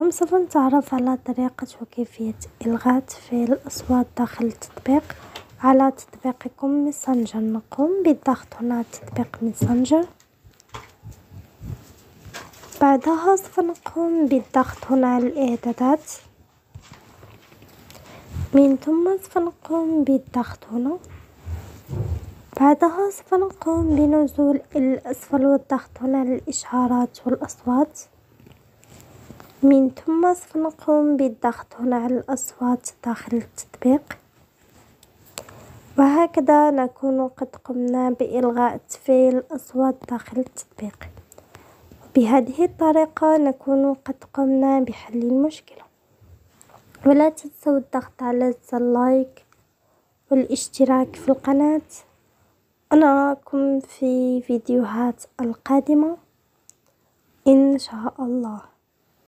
اليوم سوف نتعرف على طريقة وكيفية إلغاء تفعيل الأصوات داخل التطبيق على تطبيقكم Messenger نقوم بالضغط هنا على تطبيق Messenger. بعدها سوف نقوم بالضغط هنا على الإعدادات. من ثم سوف نقوم بالضغط هنا. بعدها سوف نقوم بنزول إلى الأسفل والضغط هنا على الإشعارات والأصوات. من ثم سوف نقوم بالضغط هنا على الأصوات داخل التطبيق. وهكذا نكون قد قمنا بإلغاء تفعيل الأصوات داخل التطبيق. بهذه الطريقة نكون قد قمنا بحل المشكلة. ولا تنسوا الضغط على زر لايك والاشتراك في القناة. ونراكم في فيديوهات القادمة. إن شاء الله.